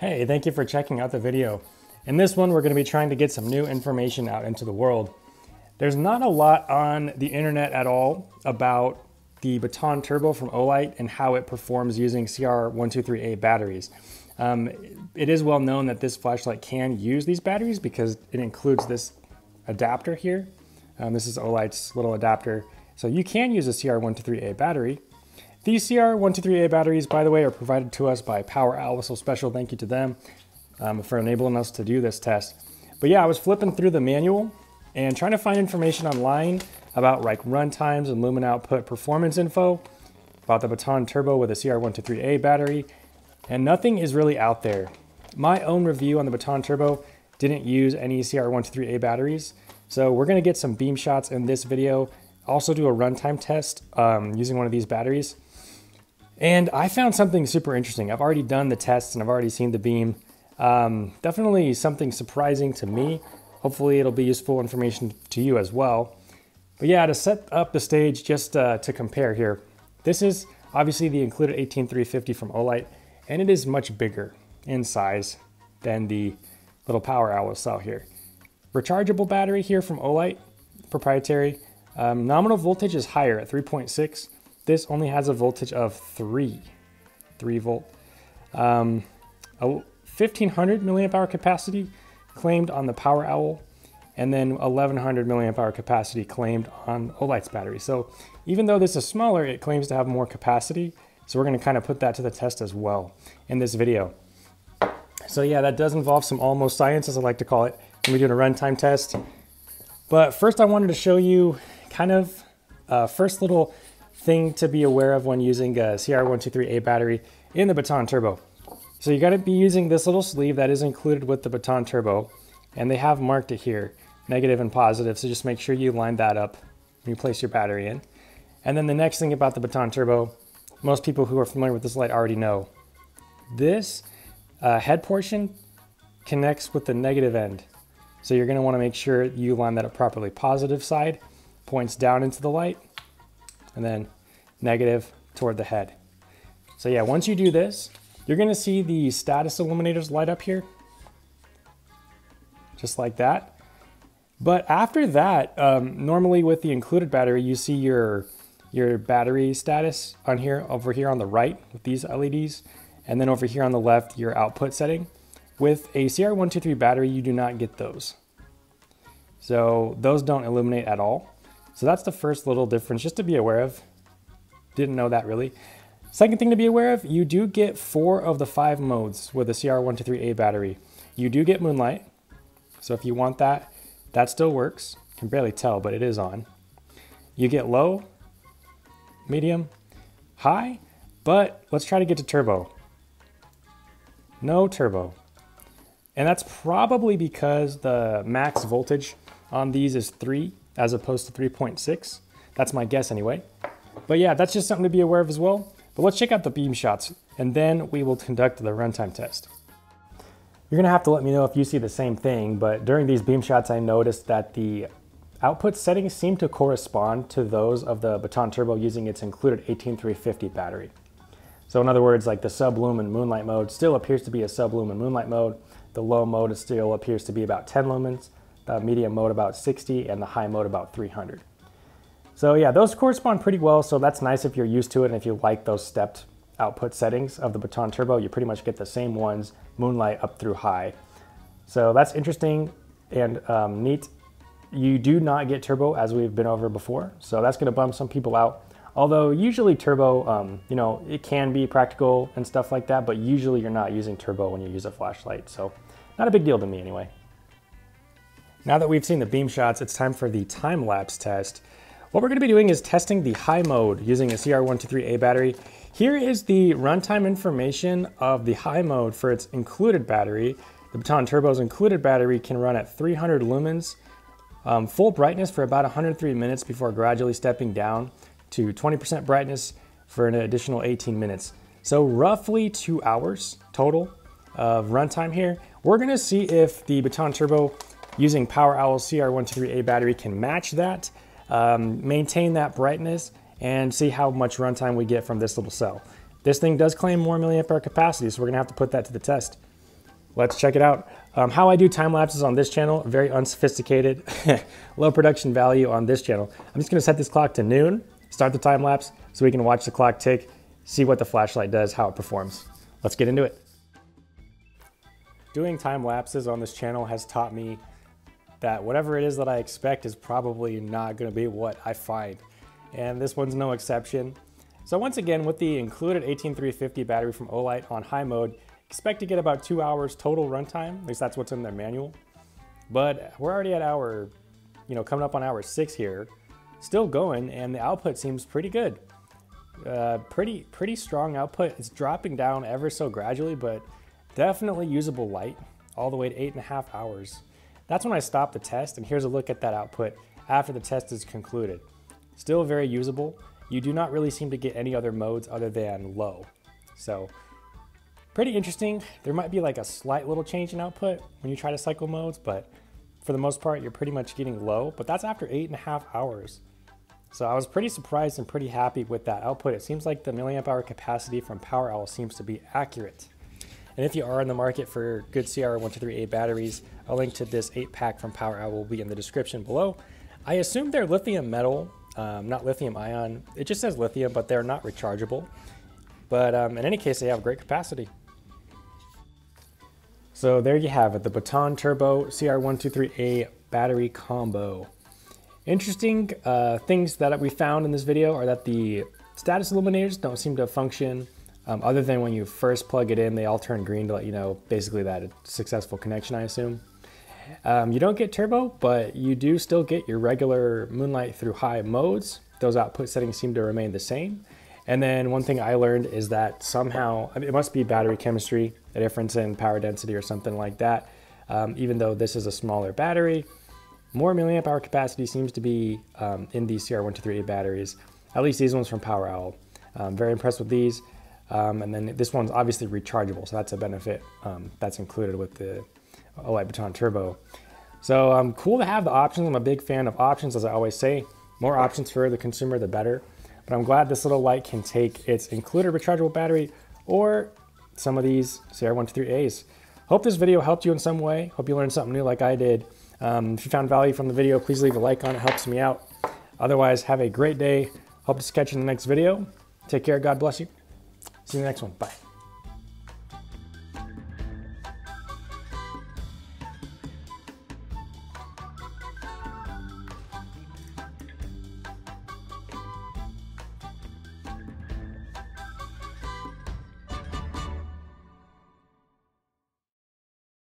Hey, thank you for checking out the video. In this one, we're going to be trying to get some new information out into the world. There's not a lot on the internet at all about the Baton Turbo from Olight and how it performs using CR123A batteries. Um, it is well known that this flashlight can use these batteries because it includes this adapter here. Um, this is Olight's little adapter. So you can use a CR123A battery. These CR123A batteries, by the way, are provided to us by PowerOwl, so special thank you to them um, for enabling us to do this test. But yeah, I was flipping through the manual and trying to find information online about like run times and lumen output performance info, about the Baton Turbo with a CR123A battery, and nothing is really out there. My own review on the Baton Turbo didn't use any CR123A batteries, so we're gonna get some beam shots in this video, also do a runtime test um, using one of these batteries. And I found something super interesting. I've already done the tests and I've already seen the beam. Um, definitely something surprising to me. Hopefully it'll be useful information to you as well. But yeah, to set up the stage just uh, to compare here, this is obviously the included 18350 from Olight, and it is much bigger in size than the little PowerOwl cell here. Rechargeable battery here from Olight, proprietary. Um, nominal voltage is higher at 3.6. This only has a voltage of 3, 3 volt. Um, a 1500 milliamp hour capacity claimed on the PowerOwl and then 1100 milliamp hour capacity claimed on Olight's battery. So even though this is smaller, it claims to have more capacity. So we're gonna kind of put that to the test as well in this video. So yeah, that does involve some almost science, as I like to call it, when we do a runtime test. But first I wanted to show you kind of a first little thing to be aware of when using a CR123A battery in the Baton Turbo. So you gotta be using this little sleeve that is included with the Baton Turbo, and they have marked it here negative and positive. So just make sure you line that up when you place your battery in. And then the next thing about the Baton Turbo, most people who are familiar with this light already know. This uh, head portion connects with the negative end. So you're gonna wanna make sure you line that up properly. Positive side points down into the light and then negative toward the head. So yeah, once you do this, you're gonna see the status illuminators light up here, just like that. But after that, um, normally with the included battery, you see your your battery status on here, over here on the right with these LEDs, and then over here on the left, your output setting. With a CR123 battery, you do not get those. So those don't illuminate at all. So that's the first little difference just to be aware of. Didn't know that really. Second thing to be aware of, you do get four of the five modes with a CR123A battery. You do get moonlight. So if you want that, that still works. Can barely tell, but it is on. You get low, medium, high, but let's try to get to turbo. No turbo. And that's probably because the max voltage on these is 3 as opposed to 3.6. That's my guess anyway. But yeah, that's just something to be aware of as well. But let's check out the beam shots, and then we will conduct the runtime test. You're gonna have to let me know if you see the same thing, but during these beam shots, I noticed that the output settings seem to correspond to those of the Baton Turbo using its included 18350 battery. So in other words, like the sub-lumen moonlight mode still appears to be a sub-lumen moonlight mode, the low mode still appears to be about 10 lumens, the medium mode about 60, and the high mode about 300. So yeah, those correspond pretty well, so that's nice if you're used to it and if you like those stepped output settings of the Baton Turbo, you pretty much get the same ones, moonlight up through high. So that's interesting and um, neat. You do not get turbo as we've been over before, so that's gonna bum some people out. Although usually turbo, um, you know, it can be practical and stuff like that, but usually you're not using turbo when you use a flashlight, so not a big deal to me anyway. Now that we've seen the beam shots, it's time for the time-lapse test. What we're gonna be doing is testing the high mode using a CR123A battery here is the runtime information of the high mode for its included battery. The Baton Turbo's included battery can run at 300 lumens, um, full brightness for about 103 minutes before gradually stepping down to 20% brightness for an additional 18 minutes. So roughly two hours total of runtime here. We're gonna see if the Baton Turbo using PowerOwl CR123A battery can match that, um, maintain that brightness, and see how much runtime we get from this little cell. This thing does claim more milliamp hour capacity, so we're gonna have to put that to the test. let's check it out. Um, how I do time lapses on this channel, very unsophisticated, low production value on this channel. I'm just gonna set this clock to noon, start the time lapse so we can watch the clock tick, see what the flashlight does, how it performs. Let's get into it. Doing time lapses on this channel has taught me that whatever it is that I expect is probably not gonna be what I find. And this one's no exception. So once again, with the included 18350 battery from Olight on high mode, expect to get about two hours total runtime. At least that's what's in their manual. But we're already at hour, you know, coming up on hour six here, still going, and the output seems pretty good. Uh, pretty, pretty strong output. It's dropping down ever so gradually, but definitely usable light, all the way to eight and a half hours. That's when I stopped the test, and here's a look at that output after the test is concluded. Still very usable. You do not really seem to get any other modes other than low. So pretty interesting. There might be like a slight little change in output when you try to cycle modes, but for the most part, you're pretty much getting low, but that's after eight and a half hours. So I was pretty surprised and pretty happy with that output. It seems like the milliamp hour capacity from PowerOwl seems to be accurate. And if you are in the market for good CR123A batteries, a link to this 8 pack from PowerOwl will be in the description below. I assume they're lithium metal, um, not lithium ion. It just says lithium, but they're not rechargeable. But um, in any case, they have great capacity. So there you have it, the Baton Turbo CR123A battery combo. Interesting uh, things that we found in this video are that the status illuminators don't seem to function um, other than when you first plug it in, they all turn green to let you know basically that it's successful connection, I assume. Um, you don't get turbo, but you do still get your regular Moonlight through high modes. Those output settings seem to remain the same. And then one thing I learned is that somehow, I mean, it must be battery chemistry, a difference in power density or something like that. Um, even though this is a smaller battery, more milliamp hour capacity seems to be um, in these CR123A batteries, at least these ones from PowerOwl. Um, very impressed with these. Um, and then this one's obviously rechargeable, so that's a benefit um, that's included with the Olight Baton Turbo. So um, cool to have the options. I'm a big fan of options, as I always say. More options for the consumer, the better. But I'm glad this little light can take its included rechargeable battery or some of these CR123As. Hope this video helped you in some way. Hope you learned something new like I did. Um, if you found value from the video, please leave a like on it. helps me out. Otherwise, have a great day. Hope to catch you in the next video. Take care. God bless you. See you in the next one. Bye.